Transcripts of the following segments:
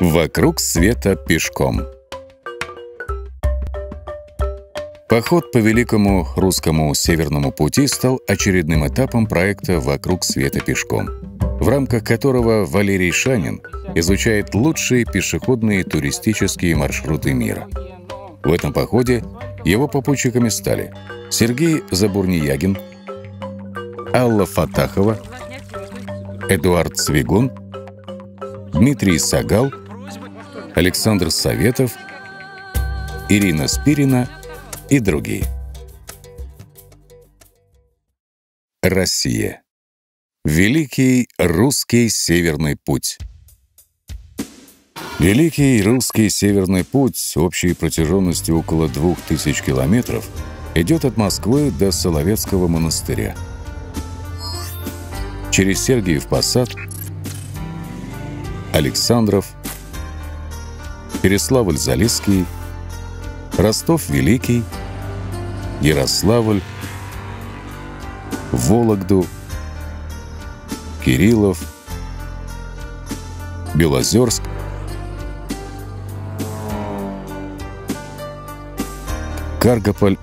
Вокруг света пешком. Поход по Великому Русскому Северному пути стал очередным этапом проекта «Вокруг света пешком», в рамках которого Валерий Шанин изучает лучшие пешеходные туристические маршруты мира. В этом походе его попутчиками стали Сергей Забурниягин, Алла Фатахова, Эдуард Свигун, Дмитрий Сагал, Александр Советов, Ирина Спирина и другие. Россия. Великий русский Северный путь. Великий русский Северный путь общей протяженностью около 2000 километров идет от Москвы до Соловецкого монастыря. Через Сергиев Посад, Александров, Переславль-Залесский, Ростов-Великий, Ярославль, Вологду, Кириллов, Белозерск, Каргополь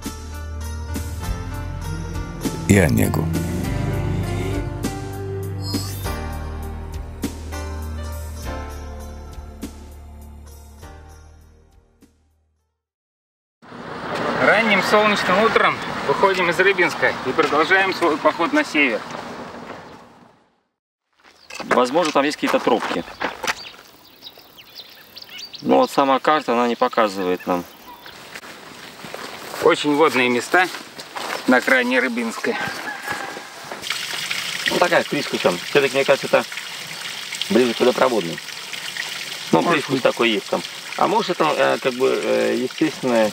и Онегу. Солнечным утром выходим из Рыбинска и продолжаем свой поход на север. Возможно, там есть какие-то тропки. Но вот сама карта, она не показывает нам. Очень водные места на окраине Рыбинска. Ну, такая с прискусом. Все-таки, мне кажется, это ближе к водопроводной. Ну, быть. такой есть там. А может, это э, как бы э, естественное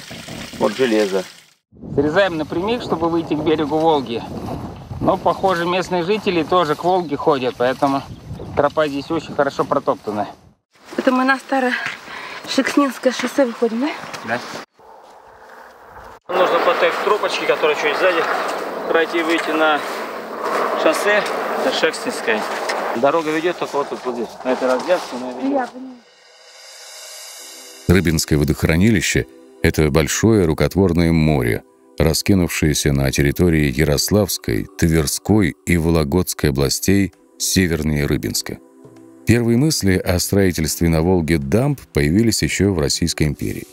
вот железо. Срезаем напрямик, чтобы выйти к берегу Волги. Но, похоже, местные жители тоже к Волге ходят, поэтому тропа здесь очень хорошо протоптана. Это мы на старое Шекснинское шоссе выходим, да? Да? Нужно по той тропочке, которая чуть сзади, пройти и выйти на шоссе, это Шекстинское. Дорога ведет только вот, тут, вот здесь, на этой развязке. Рыбинское водохранилище – это большое рукотворное море, раскинувшееся на территории Ярославской, Тверской и Вологодской областей севернее Рыбинска. Первые мысли о строительстве на Волге дамб появились еще в Российской империи.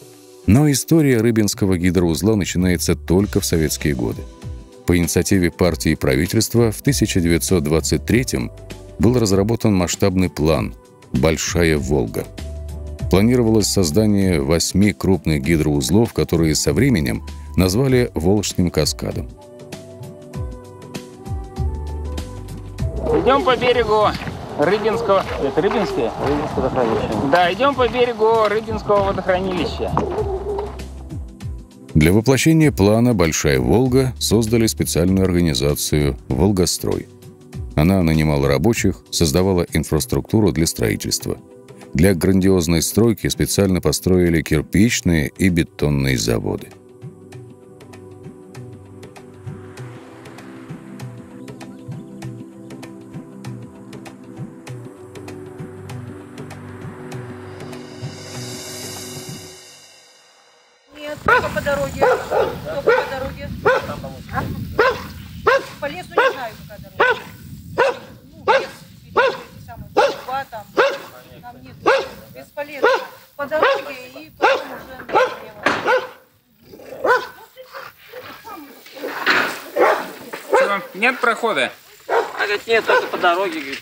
Но история Рыбинского гидроузла начинается только в советские годы. По инициативе партии и правительства в 1923 был разработан масштабный план «Большая Волга», планировалось создание восьми крупных гидроузлов, которые со временем назвали Волжским каскадом. Идем по берегу Рыбинского... Это Рыбинское? Рыбинское водохранилище. Да, идем по берегу Рыбинского водохранилища. Для воплощения плана «Большая Волга» создали специальную организацию «Волгострой». Она нанимала рабочих, создавала инфраструктуру для строительства. Для грандиозной стройки специально построили кирпичные и бетонные заводы. Нет прохода? А говорит, нет, только по дороге. говорит.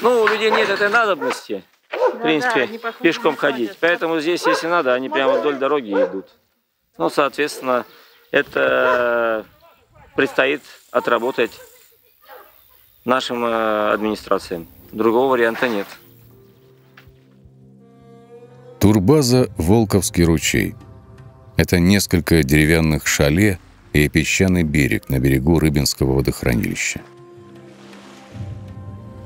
Ну, у людей нет этой надобности, в принципе, они по кругу пешком ходить. ходят. Поэтому здесь, если надо, они прямо вдоль дороги идут. Ну, соответственно, это предстоит отработать нашим э, администрациям. Другого варианта нет. Турбаза «Волковский ручей». Это несколько деревянных шале и песчаный берег на берегу Рыбинского водохранилища.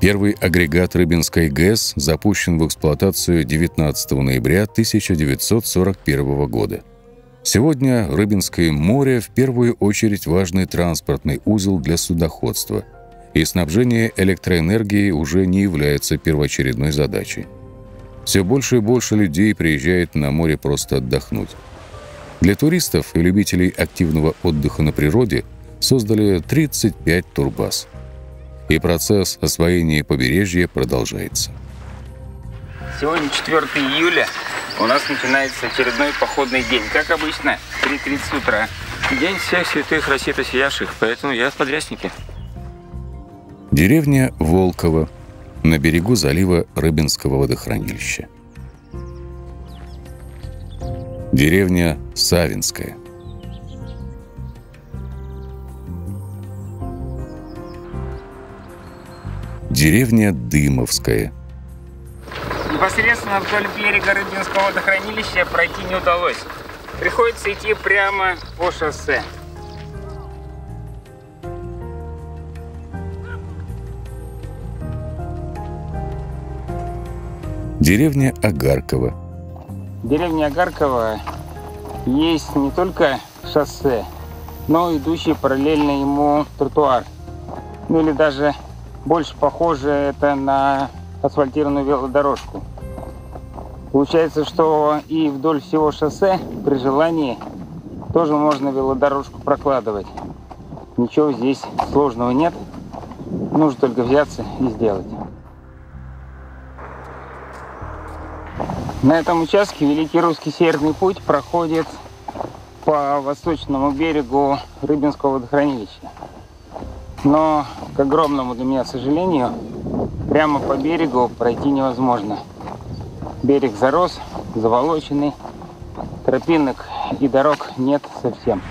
Первый агрегат Рыбинской ГЭС запущен в эксплуатацию 19 ноября 1941 года. Сегодня Рыбинское море в первую очередь важный транспортный узел для судоходства, и снабжение электроэнергией уже не является первоочередной задачей. все больше и больше людей приезжает на море просто отдохнуть. Для туристов и любителей активного отдыха на природе создали 35 турбаз. И процесс освоения побережья продолжается. Сегодня 4 июля. У нас начинается очередной походный день. Как обычно, 3.30 утра. День всех святых России сияших, поэтому я в подряснике. Деревня Волково на берегу залива Рыбинского водохранилища. Деревня Савинская. Деревня Дымовская. Непосредственно вдоль берега Рыбинского водохранилища пройти не удалось. Приходится идти прямо по шоссе. Деревня Агарково. Деревне Агарково есть не только шоссе, но идущий параллельно ему тротуар. Ну или даже больше похоже это на асфальтированную велодорожку. Получается, что и вдоль всего шоссе при желании тоже можно велодорожку прокладывать. Ничего здесь сложного нет. Нужно только взяться и сделать. На этом участке Великий Русский Северный путь проходит по восточному берегу Рыбинского водохранилища. Но, к огромному для меня сожалению, прямо по берегу пройти невозможно. Берег зарос, заволоченный, тропинок и дорог нет совсем.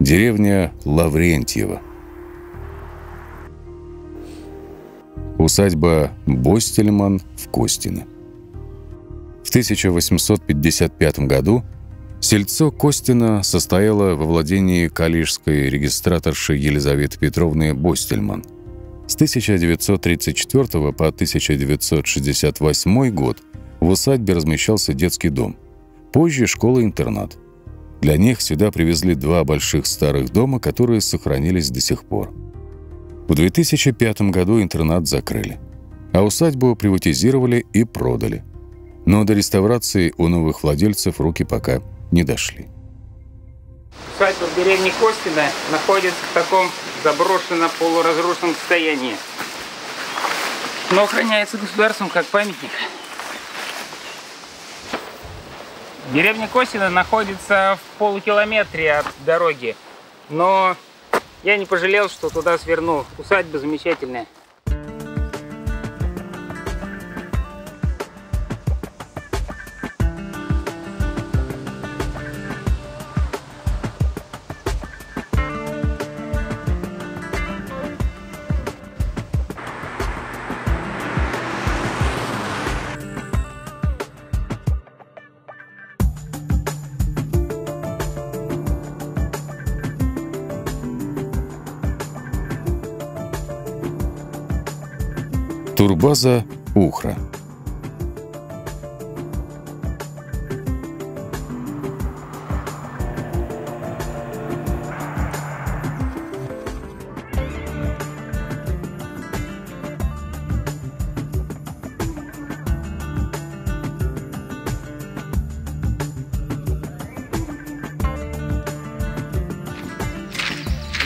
Деревня Лаврентьево. Усадьба Бостельман в Костино. В 1855 году сельцо Костина состояло во владении калишской регистраторши Елизаветы Петровны Бостельман. С 1934 по 1968 год в усадьбе размещался детский дом. Позже школа-интернат. Для них сюда привезли два больших старых дома, которые сохранились до сих пор. В 2005 году интернат закрыли, а усадьбу приватизировали и продали – но до реставрации у новых владельцев руки пока не дошли. Усадьба в деревне Костина находится в таком заброшенном полуразрушенном состоянии. Но охраняется государством как памятник. Деревня Косина находится в полукилометре от дороги. Но я не пожалел, что туда свернул. Усадьба замечательная. Турбаза Ухра.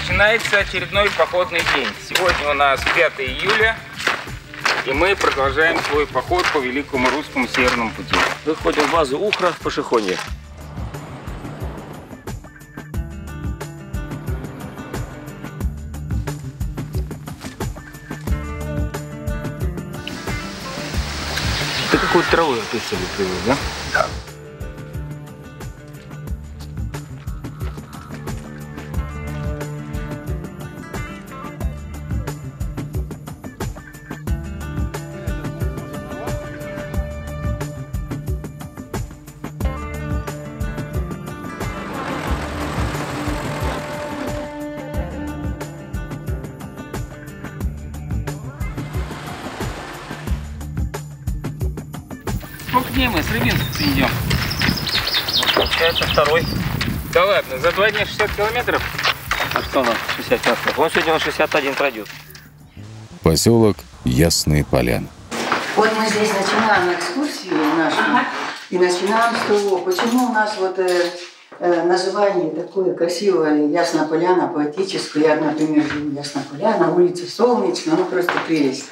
Начинается очередной походный день. Сегодня у нас 5 июля, и мы продолжаем свой поход по Великому Русскому Северному пути. Выходим в базу Ухра в Пашихоне. Ты какую-то траву себе привез, да? Сколько дней мы с Рыбинска идем? Получается второй. Да ладно, за два дня 60 километров? А что у нас 60 километров? Он сегодня на 61 пройдет. Поселок Ясные Поляны. Вот мы здесь начинаем экскурсию нашу. И начинаем с того, почему у нас вот э, э, название такое красивое, Ясная Поляна, поэтическое. Я, например, живу Ясная Поляна, улица Солнечная, ну просто прелесть.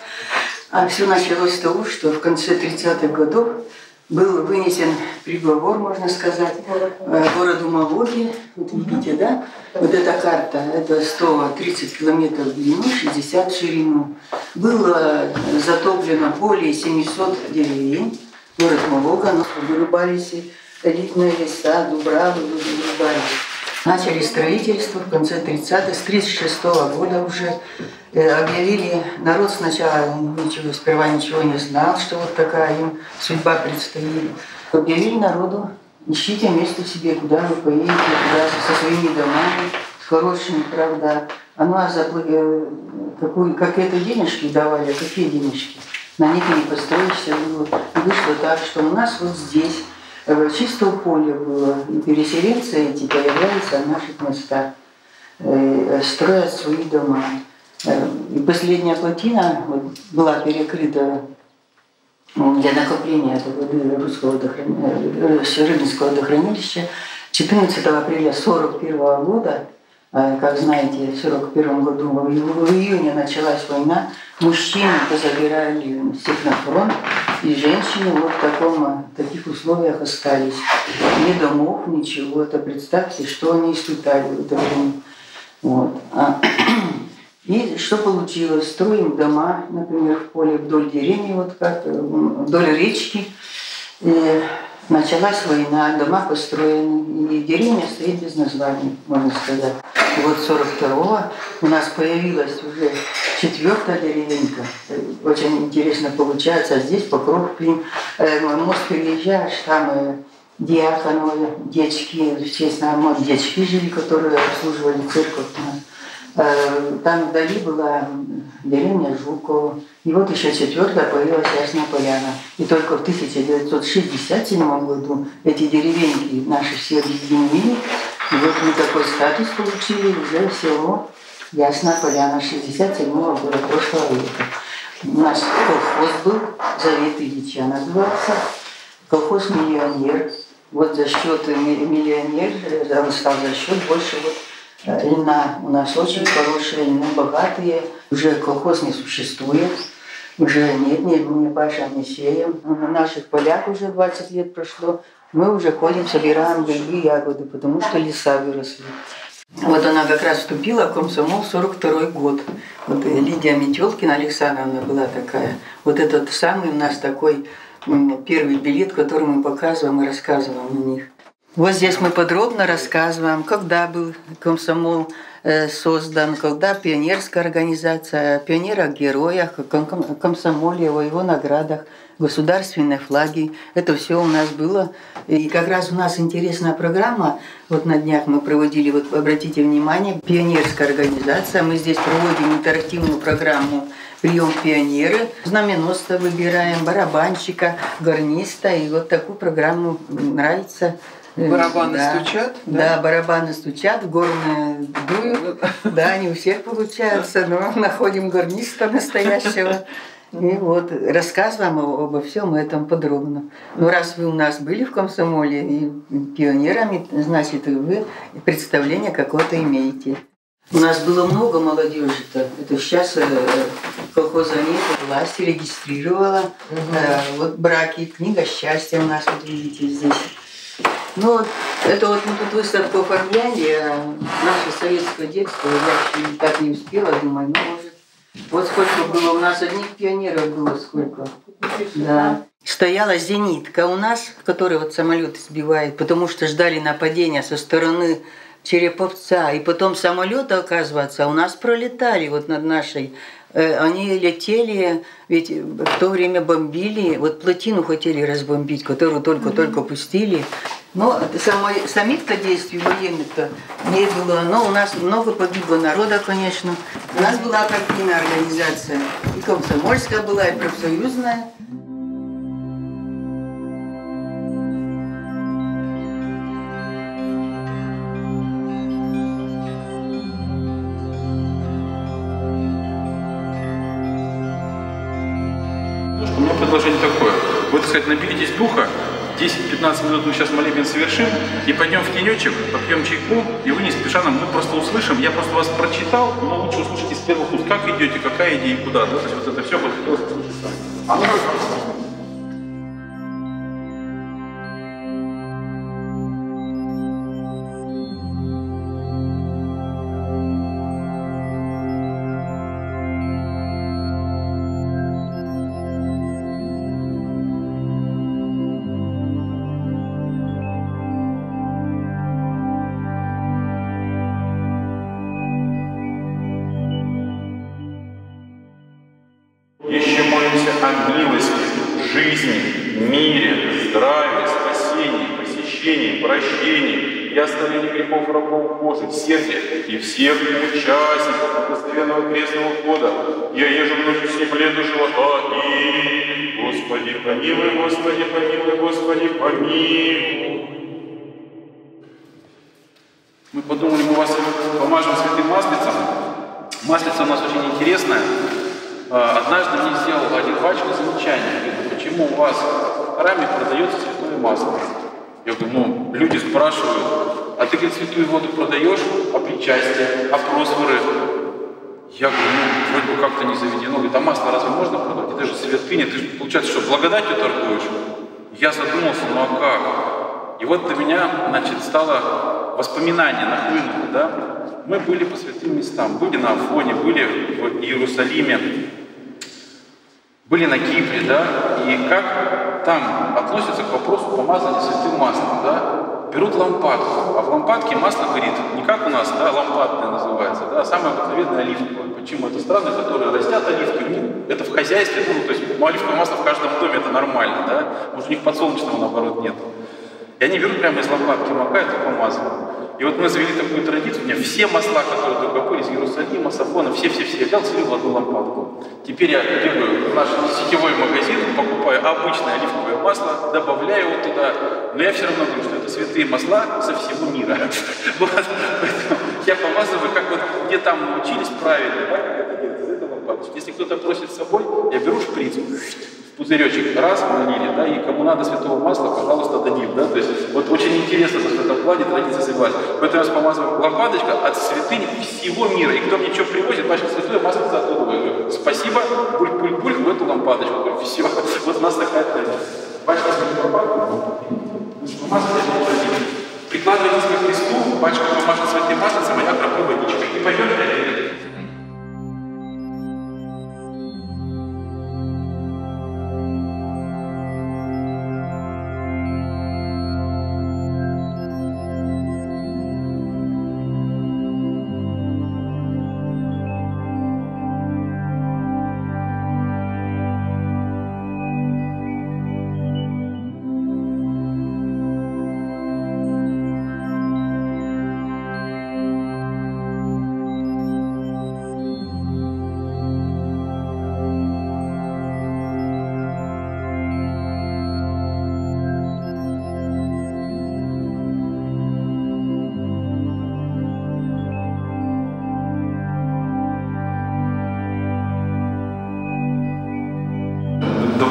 А все началось с того, что в конце 30-х годов был вынесен приговор, можно сказать, э, городу Малоги. Вот видите, да? Вот эта карта, это 130 километров в длину, 60 в ширину. Было затоплено более 700 деревень. Город Малога, но вырубались элитные леса, дубравы вырубались. Начали строительство в конце 30-х, с 36 -го года уже э, объявили, народ сначала ничего, сперва ничего не знал, что вот такая им судьба предстоит. Объявили народу, ищите место себе, куда вы поедете, куда со своими домами, с хорошими, правда. А нас заплыли, какую, какие-то денежки давали, какие денежки? На них не построишься. И вышло так, что у нас вот здесь Э, чистого поля было. И переселенцы эти появляются в наших местах, э, строят свои дома. Э, и последняя плотина была перекрыта для накопления воды русского водохранилища, Рыбинского водохранилища 14 апреля 1941 года как знаете, в 1941 году в июне началась война, мужчины позабирали всех на фронт, и женщины вот в таком, в таких условиях остались. Ни домов, ничего. Это представьте, что они испытали в это время. Вот. А, и что получилось? Строим дома, например, в поле вдоль деревни, вот как вдоль речки. И началась война, дома построены, и деревня стоит без названия, можно сказать. И вот 42-го у нас появилась уже четвертая деревенька. Очень интересно получается. А здесь покров клин. Э, мост переезжаешь, там э, диаконовые дечки, в честь нам дечки жили, которые обслуживали церковь. Э, там вдали была деревня Жукова. И вот еще четвертая появилась Ясная Поляна. И только в 1967 году эти деревеньки наши все объединили и вот мы такой статус получили уже село Ясная Поляна 67 -го года прошлого века. Наш колхоз был, Завет Ильича назывался, колхоз «Миллионер». Вот за счет миллионер, он стал за счет больше вот э, льна. У нас очень хорошие льны, богатые. Уже колхоз не существует. Уже нет, не, не пашем, не сеем. На наших полях уже 20 лет прошло. Мы уже ходим, собираем грибы, ягоды, потому что леса выросли. Вот она как раз вступила в комсомол 42 год. Вот Лидия Метелкина Александровна была такая. Вот этот самый у нас такой первый билет, который мы показываем и рассказываем о них. Вот здесь мы подробно рассказываем, когда был комсомол э, создан, когда пионерская организация, о пионерах-героях, комсомоле, о его наградах – государственные флаги. Это все у нас было. И как раз у нас интересная программа. Вот на днях мы проводили, вот обратите внимание, пионерская организация. Мы здесь проводим интерактивную программу прием пионеры, знаменосца выбираем, барабанщика, гарниста. И вот такую программу нравится. Барабаны да. стучат? Да? да, барабаны стучат, горные дуют. Да, не у всех получается, но находим гарниста настоящего. И вот рассказываем обо всем этом подробно. Ну, раз вы у нас были в комсомоле и пионерами, значит, вы представление какое-то имеете. У нас было много молодежи-то. Это сейчас э, колхоза нет, власть регистрировала. Угу. Вот браки, книга счастья у нас, вот видите, здесь. Ну, это вот мы тут выставку оформляли, а наше советское детство, я еще так не успела, думаю, ну, может, вот сколько было у нас одних пионеров было сколько. Да. Стояла зенитка у нас, которая вот самолет сбивает, потому что ждали нападения со стороны Череповца. И потом самолеты, оказывается, у нас пролетали вот над нашей Э, они летели, ведь в то время бомбили, вот плотину хотели разбомбить, которую только-только пустили. Но самой, самих-то действий военных-то не было. Но у нас много погибло народа, конечно. У нас была партийная организация. И комсомольская была, и профсоюзная. Сказать, наберитесь духа, 10-15 минут мы сейчас молебен совершим, и пойдем в тенечек, попьем чайку, и вы не спеша нам, мы просто услышим, я просто вас прочитал, но лучше услышать из первых уст, как идете, какая идея и куда, да, то есть вот это все вот. хотелось услышать и всех участников благословенного крестного хода. Я езжу ночью с ним лету живота и Господи, помилуй, Господи, помилуй, Господи, помилуй. Мы подумали, мы вас помажем святым маслицем. Маслица у нас очень интересная. А, Однажды мне сделал один батюшка замечание. Почему у вас в храме продается святое масло? Я говорю, ну, люди спрашивают, а ты, говорит, святую воду продаешь, а причастие, а просфоры? Я говорю, ну, вроде бы как-то не заведено. Говорит, а масло разве можно продавать? Это же святыня, ты же, получается, что, благодатью торгуешь? Я задумался, ну а как? И вот до меня, значит, стало воспоминание нахлынуло, да? Мы были по святым местам, были на Афоне, были в Иерусалиме, были на Кипре, да, и как там относятся к вопросу помазания святым маслом, да, берут лампадку, а в лампадке масло горит, не как у нас, да, лампадное называется, да, а самое обыкновенное оливковое. Почему это страны, которые растят оливки, ну, это в хозяйстве, ну, то есть оливковое масло в каждом доме, это нормально, да, может у них подсолнечного, наоборот, нет. И они берут прямо из лампадки, макают и помазывают. И вот мы завели такую традицию, у меня все масла, которые только были из Иерусалима, Сафона, все-все-все, взял, слил одну лампадку. Теперь я бегаю в наш сетевой магазин, покупаю обычное оливковое масло, добавляю его туда, но я все равно говорю, что это святые масла со всего мира. Я помазываю, как вот где там научились правильно, как это делать, из этого. Если кто-то просит с собой, я беру шприц, пузыречек раз налили, да, и кому надо святого масла, пожалуйста, дадим, да, то есть вот очень интересно, в этом плане традиция согласна. Поэтому я помазываю лампадочка от святынь всего мира, и кто мне что привозит, значит, святое масло. Я говорю, спасибо, буль-буль-буль в эту лампадочку. Все, вот у нас такая традиция. Батюшка, лампадку, прикладывайтесь к Христу, батюшка помажет святым маслом, а я кроплю водичкой. И пойдем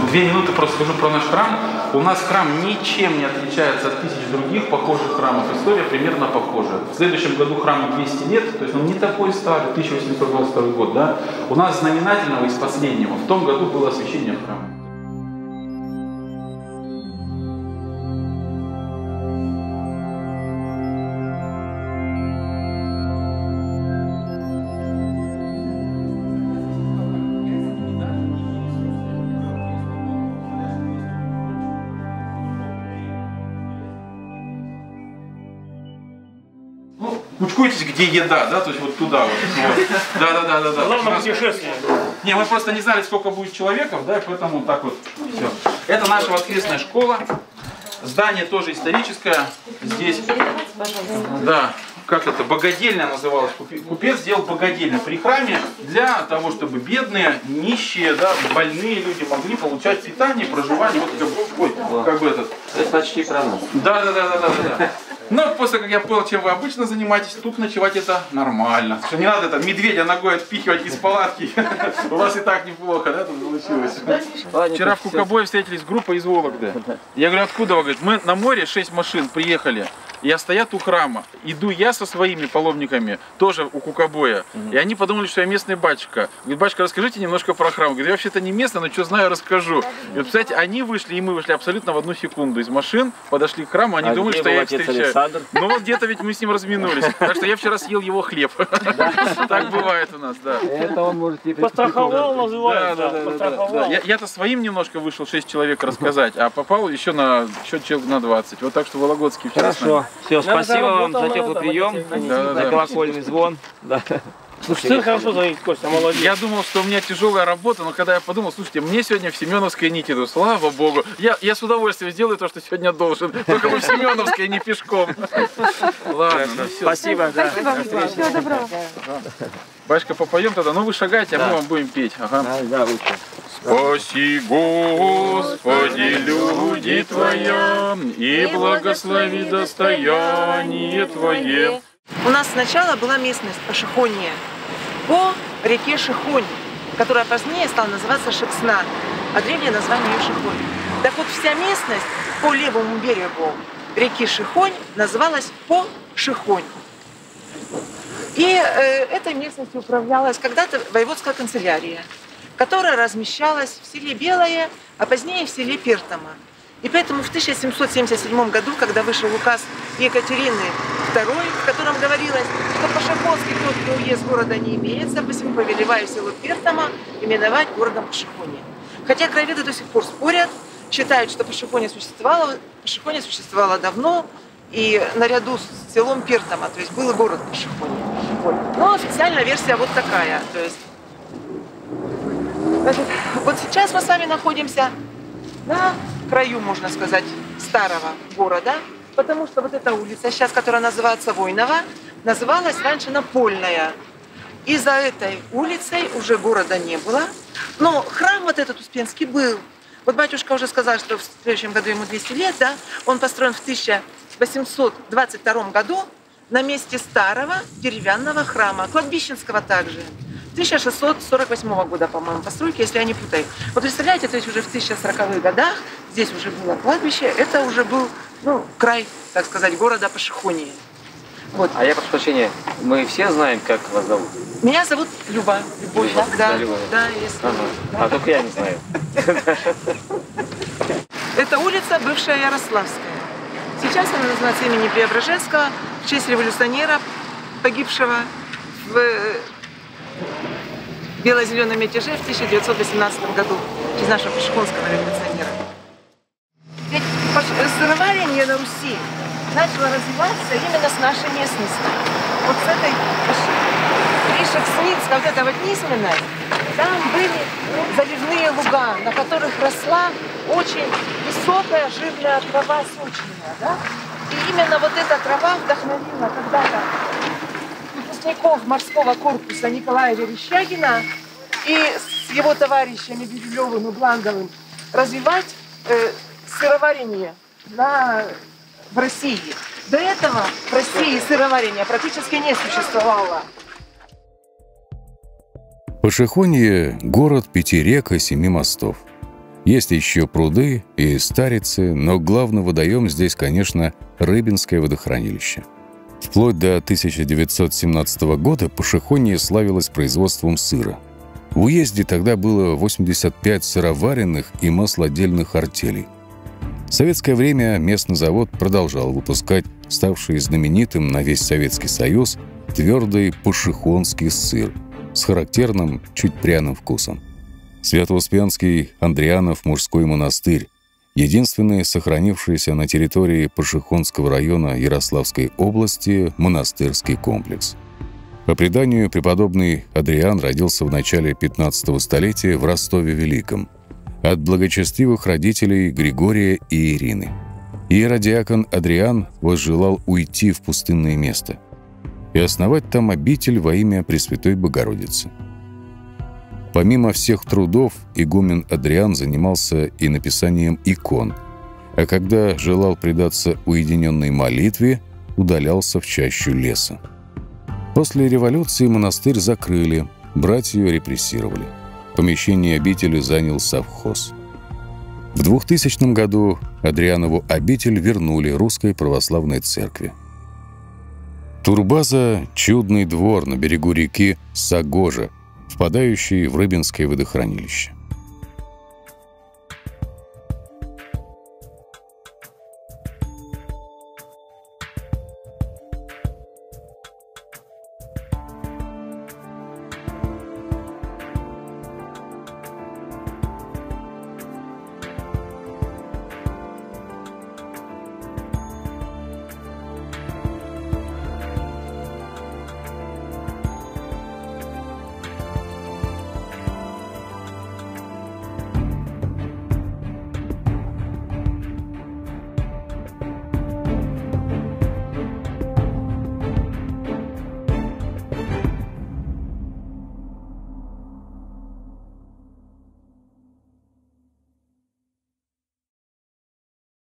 Две минуты просто скажу про наш храм. У нас храм ничем не отличается от тысяч других похожих храмов. История примерно похожая. В следующем году храму 200 лет, то есть он не такой старый, 1822 год. Да? У нас знаменательного из последнего. В том году было освящение храма. Кучкуйтесь, где еда, да, то есть вот туда вот. вот. Да, да, да, да, да. Главное путешествие. Не, мы просто не знали, сколько будет человеков, да, поэтому так вот все. Это наша воскресная школа. Здание тоже историческое. Здесь, да, как это, богадельня называлась. Купец сделал богадельню при храме для того, чтобы бедные, нищие, да, больные люди могли получать питание, проживание. Вот как, ой, как бы этот. Это почти храм. Да, да, да, да, да, да. Но после как я понял, чем вы обычно занимаетесь, тут ночевать это нормально. Что не надо это медведя ногой отпихивать из палатки. У вас и так неплохо, да, тут получилось. Вчера в Кукобое встретились группа из Вологды. Я говорю, откуда? Он говорит, мы на море 6 машин приехали. Я стоят у храма. Иду я со своими паломниками, тоже у Кукобоя. И они подумали, что я местный батюшка. Говорит, батюшка, расскажите немножко про храм. Говорит, я вообще-то не местный, но что знаю, расскажу. И вот, кстати, они вышли, и мы вышли абсолютно в одну секунду из машин, подошли к храму, они А думали, что я их встречаю. Александр? Ну вот где-то ведь мы с ним разминулись. Так что я вчера съел его хлеб. Так бывает у нас, да. Это он может и Постраховал, называется. да, да, да, Я-то своим немножко вышел, 6 человек рассказать, а попал еще на еще человек на 20. Вот так что Вологодский вчера. Хорошо. Все, спасибо вам за теплый прием, за колокольный звон. Да. Слушай, сын хорошо звонит, Костя, молодец. Я думал, что у меня тяжелая работа, но когда я подумал, слушайте, мне сегодня в Семеновской нить иду, слава богу. Я, я с удовольствием сделаю то, что сегодня должен. Только мы в Семеновской, не пешком. Ладно, ну все. Спасибо. да. Всего доброго. Башка, попоем тогда. Ну вы шагайте, а мы вам будем петь. Ага. Да, да, лучше. Спаси, Господи, люди Твоя, и благослови достояние Твое. У нас сначала была местность Шихонье по реке Шихонь, которая позднее стала называться Шексна, а древнее название ее Шихонь. Так вот, вся местность по левому берегу реки Шихонь называлась по Шихонь. И э, этой местностью управлялась когда-то воеводская канцелярия, которая размещалась в селе Белое, а позднее в селе Пертома. И поэтому в 1777 году, когда вышел указ Екатерины II, в котором говорилось, что Пашихонский кровный уезд города не имеется, посему повелеваю село Пертома именовать городом Пашихоне. Хотя краеведы до сих пор спорят, считают, что Пашихоне существовало, Пашихоне существовало давно, и наряду с селом Пертома, то есть был город Пашихоне. Но официальная версия вот такая. То есть, вот сейчас мы с вами находимся на краю, можно сказать, старого города, потому что вот эта улица сейчас, которая называется Войнова, называлась раньше Напольная. И за этой улицей уже города не было. Но храм вот этот Успенский был. Вот батюшка уже сказал, что в следующем году ему 200 лет, да? Он построен в 1822 году на месте старого деревянного храма, кладбищенского также. 1648 года, по-моему, постройки, если я не путаю. Вот представляете, то есть уже в 1040-х годах здесь уже было кладбище, это уже был ну, край, так сказать, города Пашихонии. Вот. А я прошу прощения, мы все знаем, как вас зовут. Меня зовут Люба. Любовь, Люба, да, да, Люба. да, если... Ага. А только я не знаю. Это улица бывшая Ярославская. Сейчас она называется имени Преображенского в честь революционера, погибшего в э, бело-зеленом мятеже в 1918 году, честь нашего пешехонского революционера. Ведь сыроварение на Руси начало развиваться именно с нашей местности. Вот с этой Ришек-Сницка, вот эта вот низменность, там были заливные луга, на которых росла очень высокая жирная трава сочная. Да? И именно вот эта трава вдохновила когда-то выпускников морского корпуса Николая Верещагина и с его товарищами Бирюлевым и Бландовым развивать э, сыроварение на, в России. До этого в России сыроварения практически не существовало. Пашихонье – город пяти рек и семи мостов. Есть еще пруды и старицы, но главный водоем здесь, конечно, Рыбинское водохранилище. Вплоть до 1917 года Пашихонье славилось производством сыра. В уезде тогда было 85 сыроваренных и маслодельных артелей. В советское время местный завод продолжал выпускать ставший знаменитым на весь Советский Союз твердый пашихонский сыр с характерным, чуть пряным вкусом. Свято-Успенский Андрианов мужской монастырь – единственный сохранившийся на территории Пашихонского района Ярославской области монастырский комплекс. По преданию, преподобный Адриан родился в начале 15 столетия в Ростове-Великом от благочестивых родителей Григория и Ирины. Иеродиакон Адриан возжелал уйти в пустынное место и основать там обитель во имя Пресвятой Богородицы. Помимо всех трудов, игумен Адриан занимался и написанием икон, а когда желал предаться уединенной молитве, удалялся в чащу леса. После революции монастырь закрыли, братью репрессировали. Помещение обители занял совхоз. В 2000 году Адрианову обитель вернули Русской Православной Церкви. Турбаза – чудный двор на берегу реки Сагожа, впадающий в Рыбинское водохранилище.